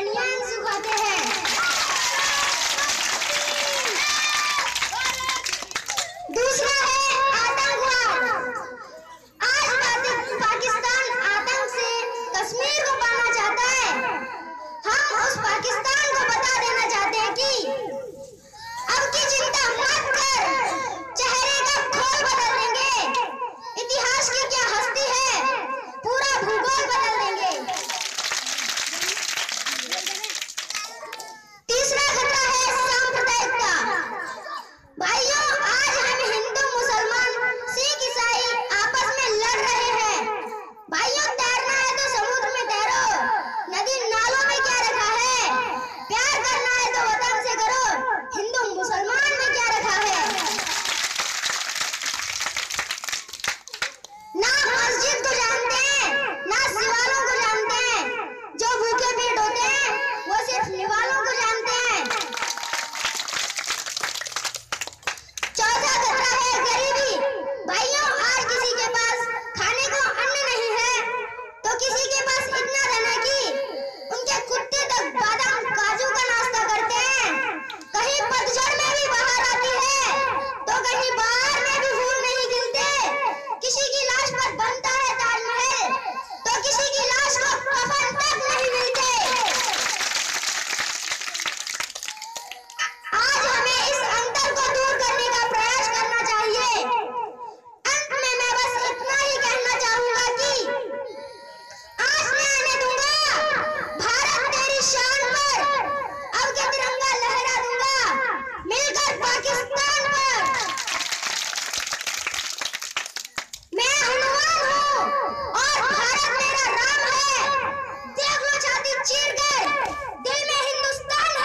बनियान सुखाते हैं। दूसरा